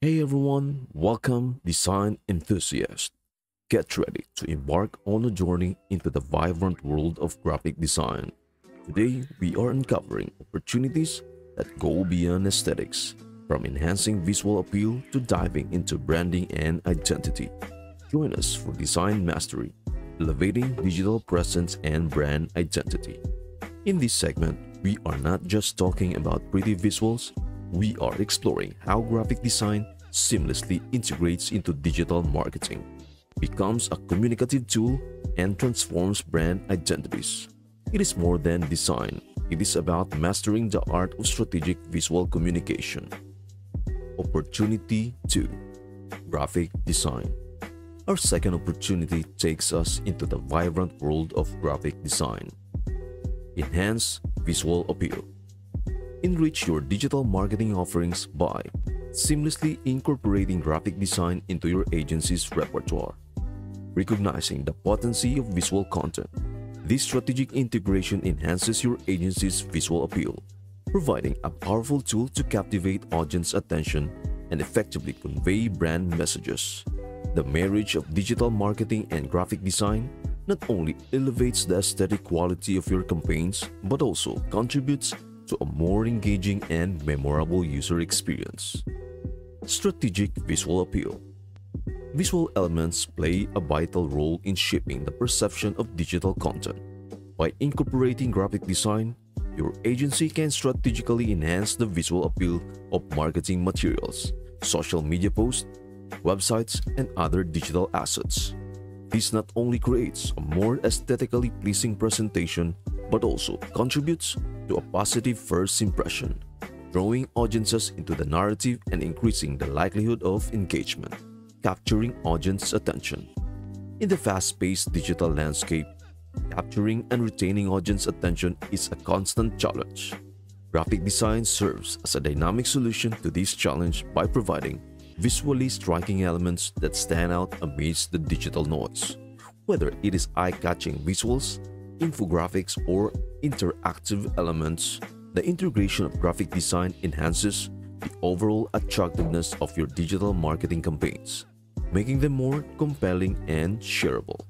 Hey everyone, welcome design enthusiasts. Get ready to embark on a journey into the vibrant world of graphic design. Today, we are uncovering opportunities that go beyond aesthetics, from enhancing visual appeal to diving into branding and identity. Join us for Design Mastery, elevating digital presence and brand identity. In this segment, we are not just talking about pretty visuals, we are exploring how graphic design seamlessly integrates into digital marketing, becomes a communicative tool, and transforms brand identities. It is more than design, it is about mastering the art of strategic visual communication. Opportunity 2 Graphic Design Our second opportunity takes us into the vibrant world of graphic design. Enhance visual appeal. Enrich your digital marketing offerings by seamlessly incorporating graphic design into your agency's repertoire. Recognizing the potency of visual content, this strategic integration enhances your agency's visual appeal, providing a powerful tool to captivate audience attention and effectively convey brand messages. The marriage of digital marketing and graphic design not only elevates the aesthetic quality of your campaigns, but also contributes to a more engaging and memorable user experience. Strategic Visual Appeal Visual elements play a vital role in shaping the perception of digital content. By incorporating graphic design, your agency can strategically enhance the visual appeal of marketing materials, social media posts, websites, and other digital assets. This not only creates a more aesthetically pleasing presentation but also contributes to a positive first impression, drawing audiences into the narrative and increasing the likelihood of engagement, capturing audience attention. In the fast-paced digital landscape, capturing and retaining audience attention is a constant challenge. Graphic design serves as a dynamic solution to this challenge by providing visually striking elements that stand out amidst the digital noise. Whether it is eye-catching visuals, infographics, or interactive elements, the integration of graphic design enhances the overall attractiveness of your digital marketing campaigns, making them more compelling and shareable.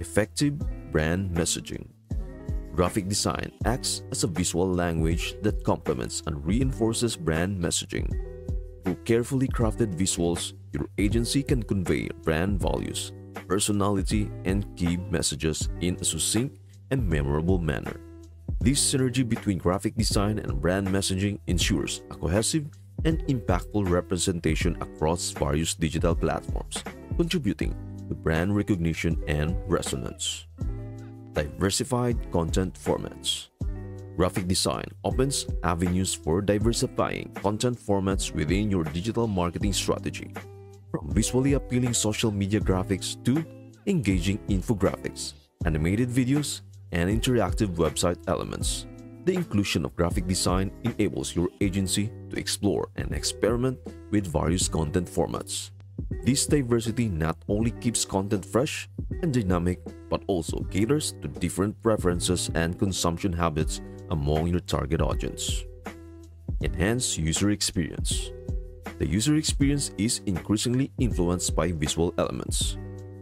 Effective brand messaging. Graphic design acts as a visual language that complements and reinforces brand messaging. Through carefully crafted visuals, your agency can convey brand values, personality, and key messages in a succinct and memorable manner. This synergy between graphic design and brand messaging ensures a cohesive and impactful representation across various digital platforms, contributing to brand recognition and resonance. Diversified content formats. Graphic design opens avenues for diversifying content formats within your digital marketing strategy from visually appealing social media graphics to engaging infographics, animated videos, and interactive website elements. The inclusion of graphic design enables your agency to explore and experiment with various content formats. This diversity not only keeps content fresh and dynamic but also caters to different preferences and consumption habits among your target audience. Enhance user experience. The user experience is increasingly influenced by visual elements.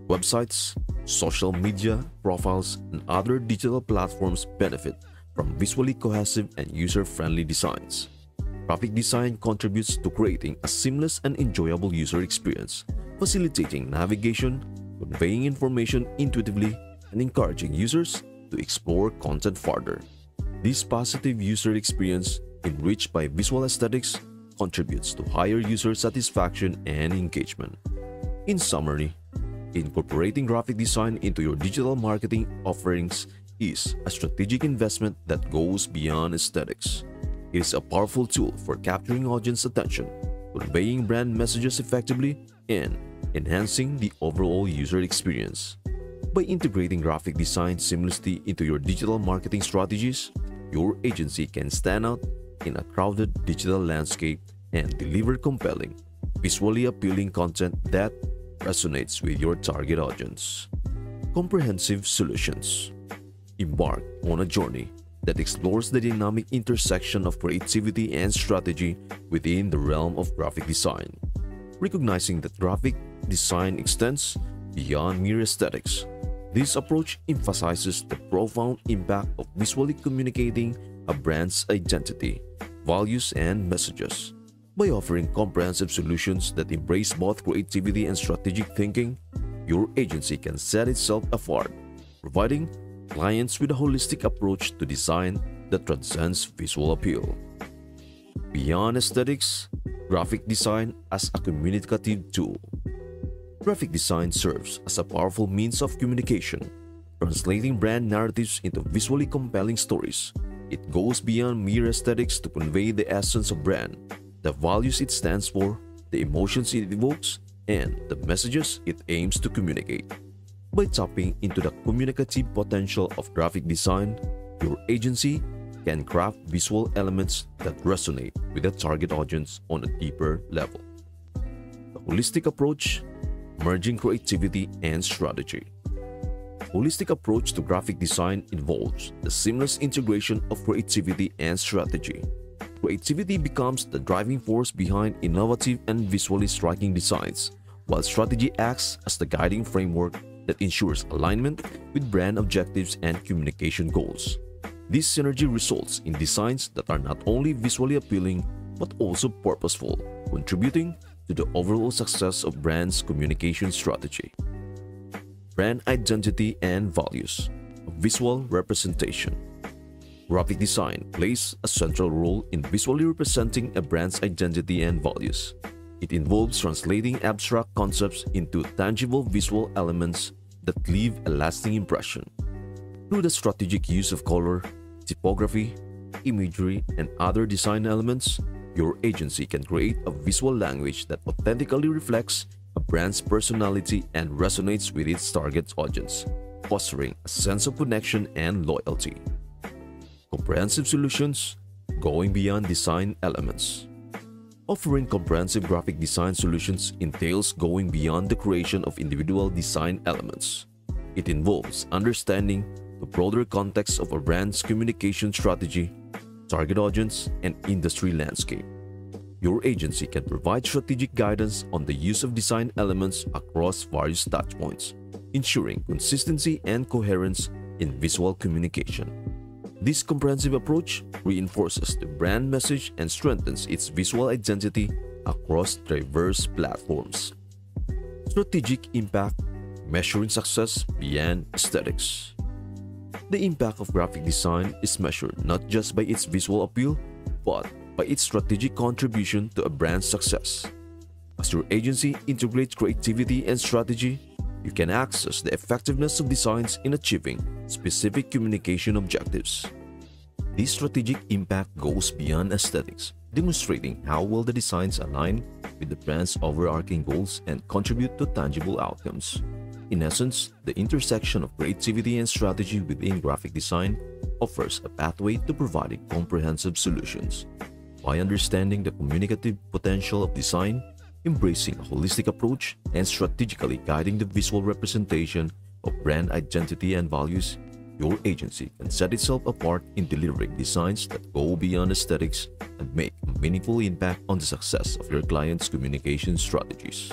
Websites, social media, profiles, and other digital platforms benefit from visually cohesive and user-friendly designs. Graphic design contributes to creating a seamless and enjoyable user experience, facilitating navigation, conveying information intuitively, and encouraging users to explore content further. This positive user experience, enriched by visual aesthetics, contributes to higher user satisfaction and engagement. In summary, incorporating graphic design into your digital marketing offerings is a strategic investment that goes beyond aesthetics. It is a powerful tool for capturing audience attention, conveying brand messages effectively, and enhancing the overall user experience. By integrating graphic design seamlessly into your digital marketing strategies, your agency can stand out in a crowded digital landscape and deliver compelling, visually appealing content that resonates with your target audience. Comprehensive Solutions Embark on a journey that explores the dynamic intersection of creativity and strategy within the realm of graphic design. Recognizing that graphic design extends beyond mere aesthetics, this approach emphasizes the profound impact of visually communicating a brand's identity, values, and messages. By offering comprehensive solutions that embrace both creativity and strategic thinking, your agency can set itself apart, providing clients with a holistic approach to design that transcends visual appeal. Beyond aesthetics, graphic design as a communicative tool. Graphic design serves as a powerful means of communication, translating brand narratives into visually compelling stories. It goes beyond mere aesthetics to convey the essence of brand, the values it stands for, the emotions it evokes, and the messages it aims to communicate. By tapping into the communicative potential of graphic design, your agency can craft visual elements that resonate with the target audience on a deeper level. The holistic approach, merging creativity and strategy. Holistic approach to graphic design involves the seamless integration of creativity and strategy. Creativity becomes the driving force behind innovative and visually striking designs, while strategy acts as the guiding framework that ensures alignment with brand objectives and communication goals. This synergy results in designs that are not only visually appealing but also purposeful, contributing to the overall success of brand's communication strategy. Brand identity and values, visual representation. Graphic design plays a central role in visually representing a brand's identity and values. It involves translating abstract concepts into tangible visual elements that leave a lasting impression. Through the strategic use of color, typography, imagery, and other design elements, your agency can create a visual language that authentically reflects a brand's personality and resonates with its target audience, fostering a sense of connection and loyalty. Comprehensive solutions going beyond design elements. Offering comprehensive graphic design solutions entails going beyond the creation of individual design elements. It involves understanding the broader context of a brand's communication strategy, target audience, and industry landscape. Your agency can provide strategic guidance on the use of design elements across various touchpoints, ensuring consistency and coherence in visual communication. This comprehensive approach reinforces the brand message and strengthens its visual identity across diverse platforms. Strategic impact measuring success beyond aesthetics. The impact of graphic design is measured not just by its visual appeal, but by its strategic contribution to a brand's success. As your agency integrates creativity and strategy, you can access the effectiveness of designs in achieving specific communication objectives. This strategic impact goes beyond aesthetics, demonstrating how well the designs align with the brand's overarching goals and contribute to tangible outcomes. In essence, the intersection of creativity and strategy within graphic design offers a pathway to providing comprehensive solutions. By understanding the communicative potential of design, embracing a holistic approach, and strategically guiding the visual representation of brand identity and values, your agency can set itself apart in delivering designs that go beyond aesthetics and make a meaningful impact on the success of your client's communication strategies.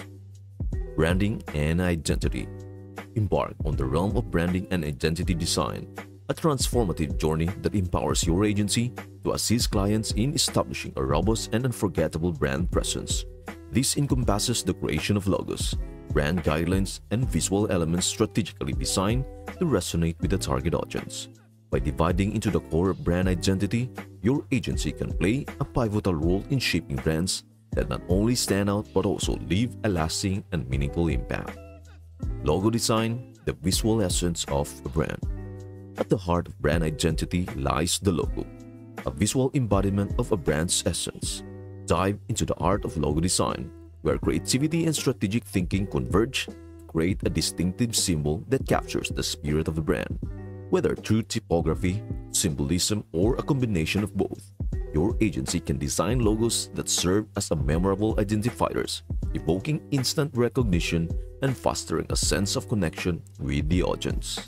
Branding and Identity Embark on the realm of branding and identity design, a transformative journey that empowers your agency to assist clients in establishing a robust and unforgettable brand presence. This encompasses the creation of logos, brand guidelines, and visual elements strategically designed to resonate with the target audience. By dividing into the core brand identity, your agency can play a pivotal role in shaping brands that not only stand out but also leave a lasting and meaningful impact. Logo design, the visual essence of a brand. At the heart of brand identity lies the logo, a visual embodiment of a brand's essence dive into the art of logo design, where creativity and strategic thinking converge create a distinctive symbol that captures the spirit of the brand. Whether through typography, symbolism, or a combination of both, your agency can design logos that serve as a memorable identifiers, evoking instant recognition and fostering a sense of connection with the audience.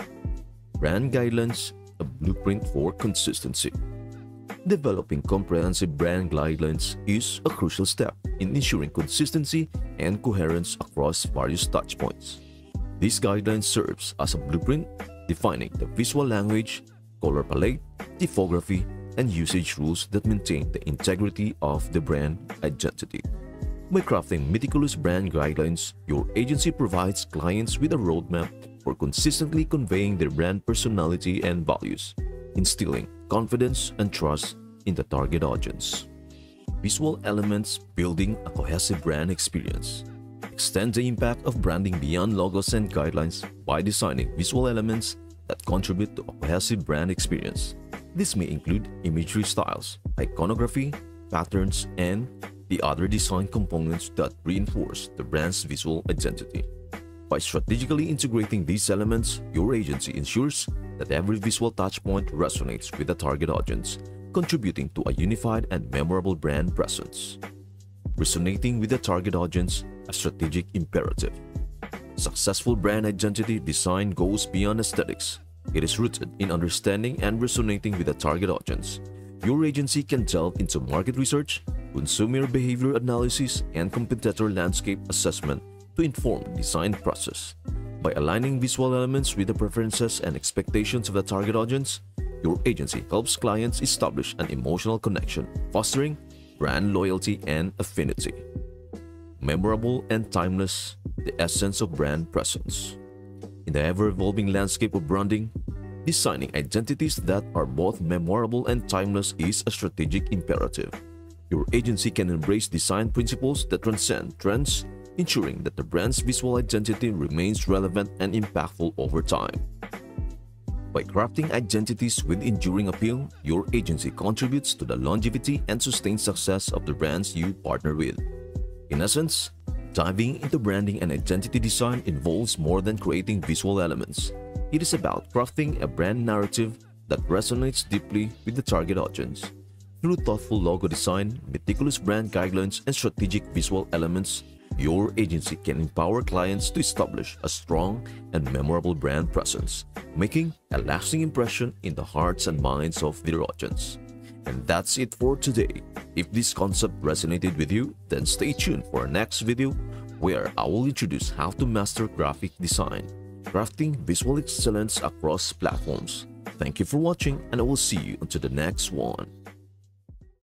Brand guidelines, a blueprint for consistency. Developing comprehensive brand guidelines is a crucial step in ensuring consistency and coherence across various touchpoints. This guideline serves as a blueprint defining the visual language, color palette, typography, and usage rules that maintain the integrity of the brand identity. By crafting meticulous brand guidelines, your agency provides clients with a roadmap for consistently conveying their brand personality and values, instilling confidence and trust in the target audience. Visual elements building a cohesive brand experience. Extend the impact of branding beyond logos and guidelines by designing visual elements that contribute to a cohesive brand experience. This may include imagery styles, iconography, patterns, and the other design components that reinforce the brand's visual identity. By strategically integrating these elements, your agency ensures that every visual touchpoint resonates with the target audience, contributing to a unified and memorable brand presence. Resonating with the target audience, a strategic imperative. Successful brand identity design goes beyond aesthetics. It is rooted in understanding and resonating with the target audience. Your agency can delve into market research, consumer behavior analysis, and competitor landscape assessment to inform design process. By aligning visual elements with the preferences and expectations of the target audience, your agency helps clients establish an emotional connection, fostering brand loyalty and affinity. Memorable and timeless, the essence of brand presence. In the ever-evolving landscape of branding, designing identities that are both memorable and timeless is a strategic imperative. Your agency can embrace design principles that transcend trends, ensuring that the brand's visual identity remains relevant and impactful over time. By crafting identities with enduring appeal, your agency contributes to the longevity and sustained success of the brands you partner with. In essence, diving into branding and identity design involves more than creating visual elements. It is about crafting a brand narrative that resonates deeply with the target audience. Through thoughtful logo design, meticulous brand guidelines, and strategic visual elements, your agency can empower clients to establish a strong and memorable brand presence, making a lasting impression in the hearts and minds of their audience. And that's it for today. If this concept resonated with you, then stay tuned for our next video where I will introduce how to master graphic design, crafting visual excellence across platforms. Thank you for watching and I will see you until the next one.